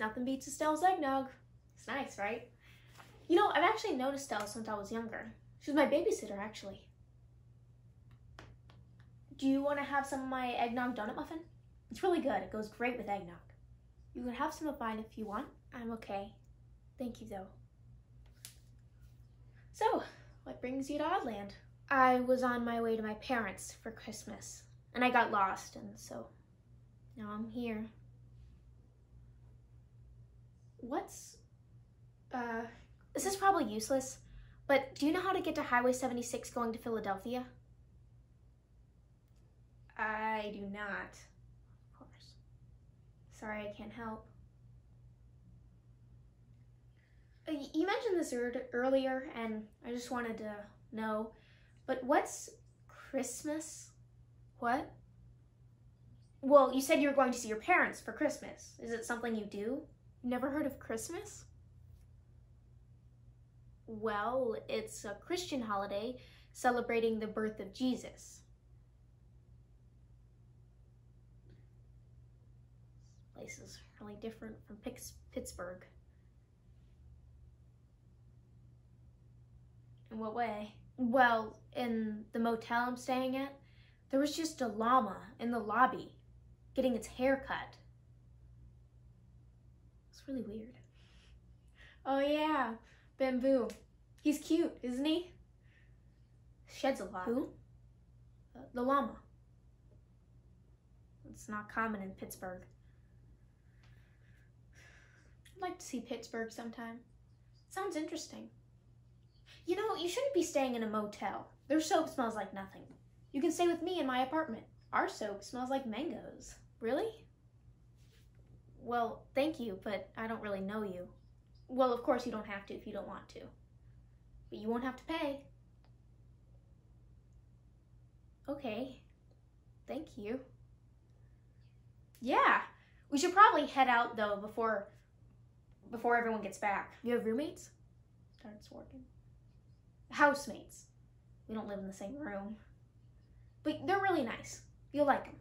Nothing beats Estelle's eggnog. It's nice, right? You know, I've actually known Estelle since I was younger. She was my babysitter, actually. Do you want to have some of my eggnog donut muffin? It's really good. It goes great with eggnog. You can have some of mine if you want. I'm okay. Thank you, though. So, what brings you to Oddland? I was on my way to my parents for Christmas, and I got lost, and so now I'm here. What's. Uh. This is probably useless, but do you know how to get to Highway 76 going to Philadelphia? I do not. Of course. Sorry, I can't help. Uh, You mentioned this ear- earlier, and I just wanted to know, but what's Christmas? What? Well, you said you were going to see your parents for Christmas. Is it something you do? Never heard of Christmas? Well, it's a Christian holiday celebrating the birth of Jesus. This place is really different from Pittsburgh. In what way? Well, in the motel I'm staying at, there was just a llama in the lobby getting its hair cut. Really weird. Oh, yeah, Bamboo. He's cute, isn't he? Sheds a lot. Who? Uh, the llama. It's not common in Pittsburgh. I'd like to see Pittsburgh sometime. Sounds interesting. You know, you shouldn't be staying in a motel. Their soap smells like nothing. You can stay with me in my apartment. Our soap smells like mangoes. Really? Well, thank you, but I don't really know you. Well, of course you don't have to if you don't want to. But you won't have to pay. Okay. Thank you. Yeah. We should probably head out though before before everyone gets back. You have roommates? Starts working. Housemates. We don't live in the same room. But they're really nice. You'll like them.